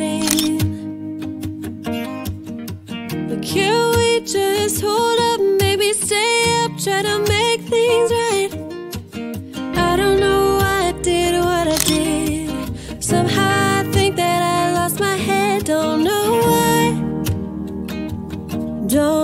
fighting. But can we just hold up, maybe stay up, try to make things right? I don't know why I did what I did. Somehow I think that I lost my head, don't know why. Don't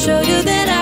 show you that I